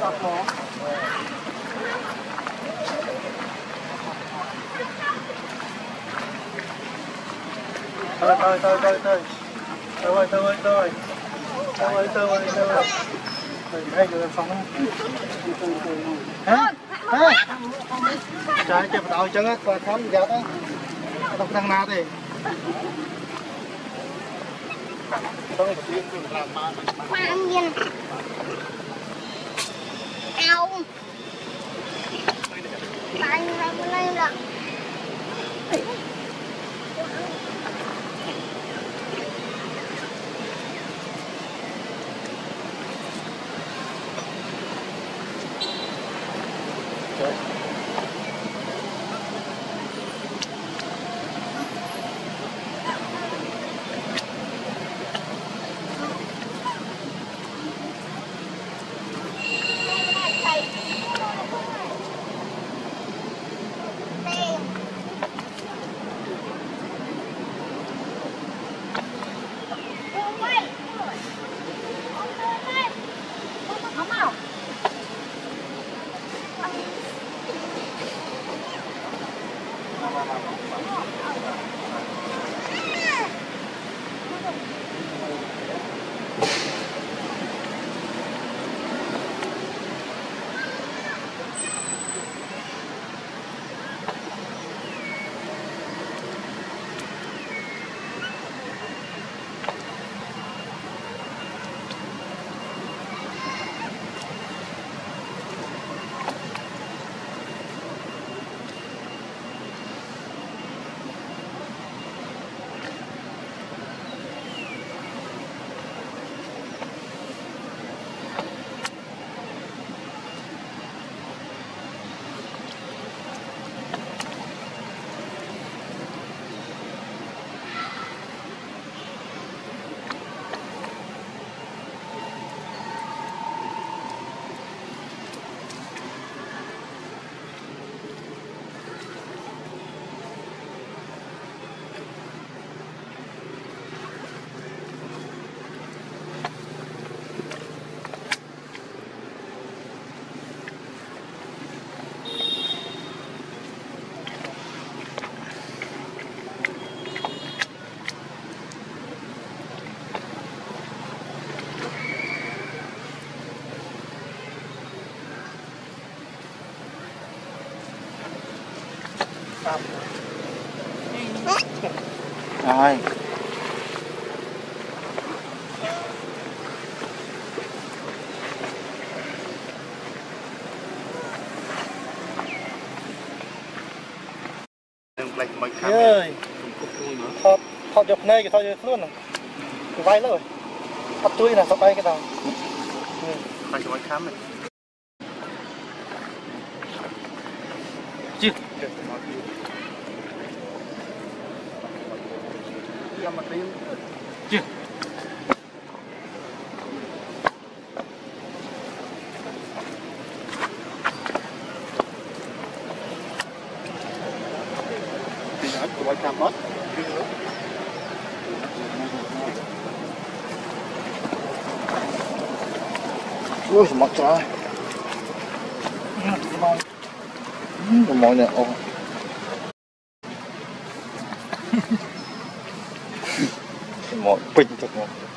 thôi thôi thôi thôi thôi thôi thôi thôi thôi thôi thôi thôi thôi đây rồi phóng hả hả trái chụp đầu chân á qua khám giặt á đọc thằng nào thì Hãy subscribe cho kênh Ghiền Mì Gõ Để không bỏ lỡ những video hấp dẫn rồi. Ơi. Thọt thọt này cái thọt dọc luôn này vai lỡ. Bắt tôi là thọt bay cái đầu phải cho khám này. Chứ មកគ្រាមជិះឲ្យចាំអត់អូសម្បត្តិច្រើនសម្បត្តិសម្បត្តិអ្នកអង្គ もポイントとって。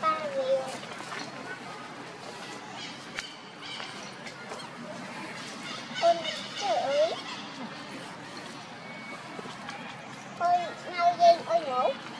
Ba vía Con chửi Ôi, mau dây ôi ngủ.